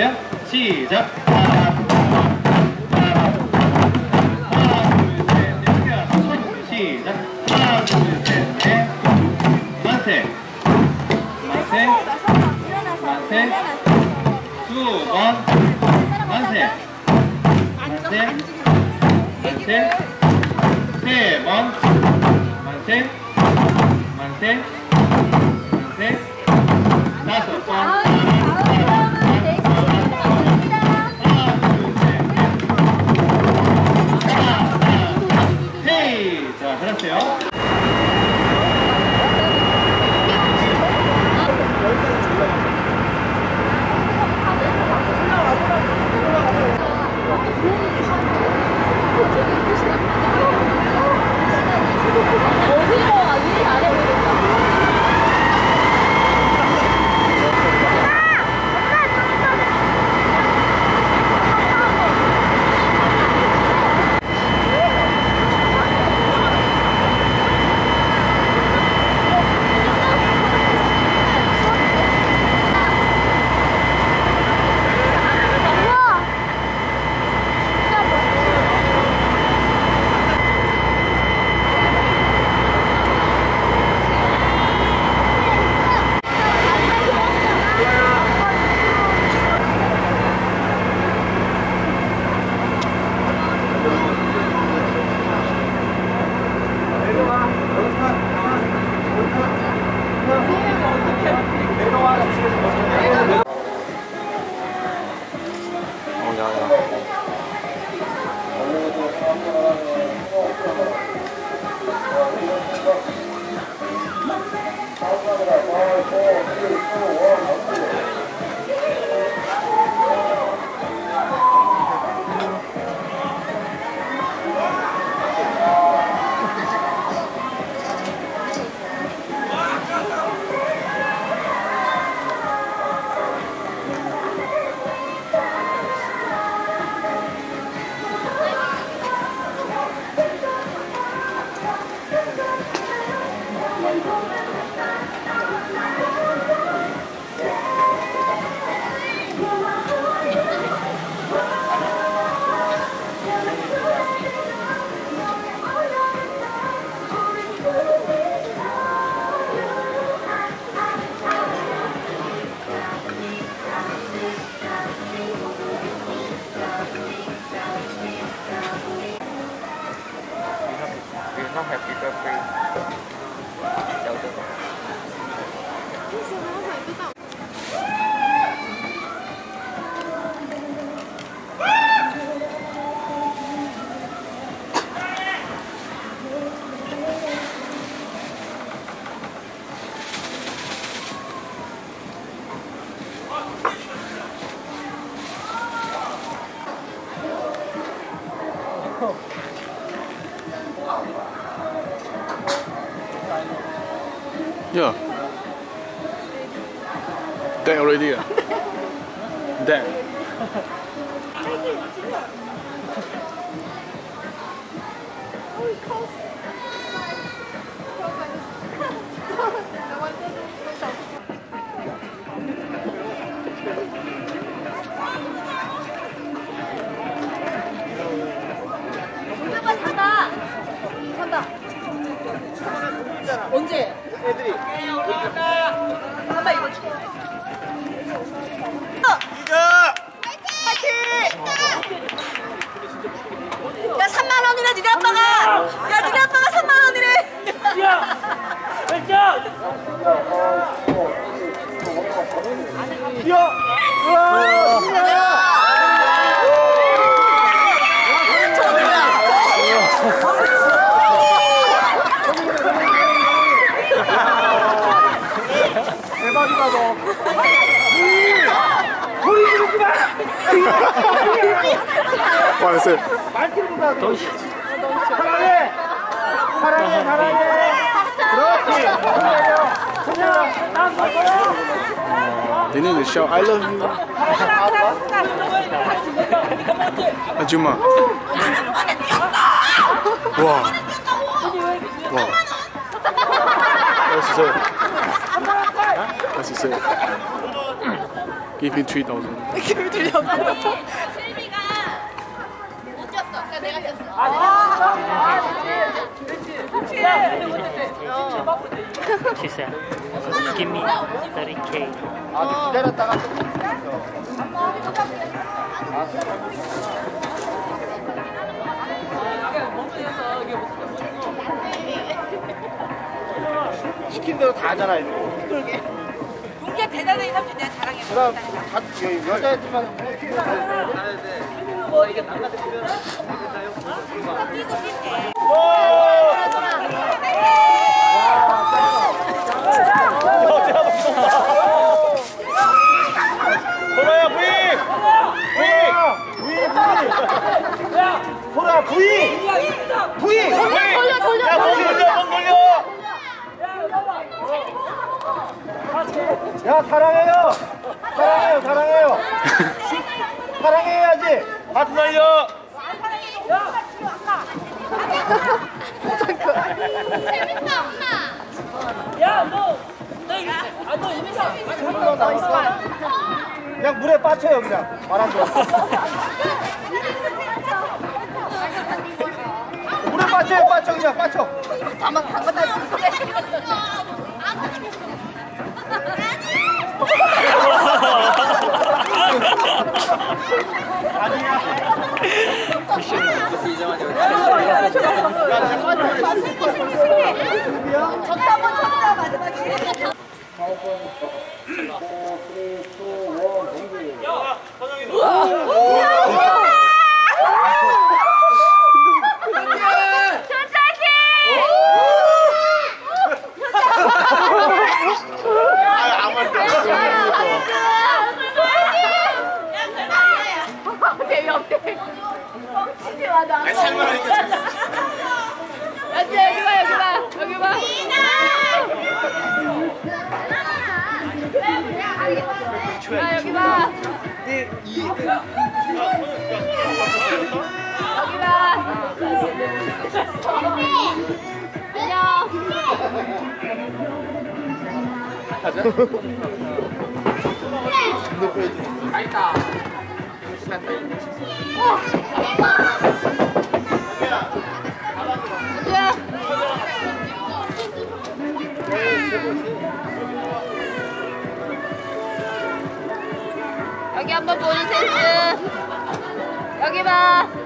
있겠어요? 시작. 따라 따라 하나 둘셋넷 숙여 시작. 하나 둘셋넷 만세. 만세. 만세. 두 번. 만세. 만세. 만세. 세 번. 만세 만세. 만세 Yeah. Dead already. Uh. Dead. oh, it costs 언제? 애들이. 한번 이거 줄게. 야 3만 원이래 니네 아빠가. 야 니네 아빠가 3만 원이래. 야! 왼 너? 완세. 말티보다 더 사랑해. 사랑해, 사랑해. 그렇지. 그냥 난갈 거야. They need to shout I love you. 아줌마. 와. 와. That's it. That's it. Give me 3,000. 실비가 못 뛰었어. 그러니까 내가 뛰었어. She said, give me 30k. 아, 기다렸다가 시 대로 다 하잖아, 이거. 동기가 대단하게 삼촌. 내가 자랑해. 그다음 다 여자애들만 보라야 야 사랑해요! 사랑해요 사랑해요! 사랑해야지! 하트 날려! 재밌다 엄마. 그냥 물에 빠쳐요 그냥 말한 거 물에 빠져요 빠져 그냥 빠져 담아 담아 Daddy! 뻥치지 마, 나. 야, 여기 봐, 여기 봐, 여기 봐. 아, 여기 봐. 여기 봐. 안녕. 여기 한번 보는 센스. 여기 봐.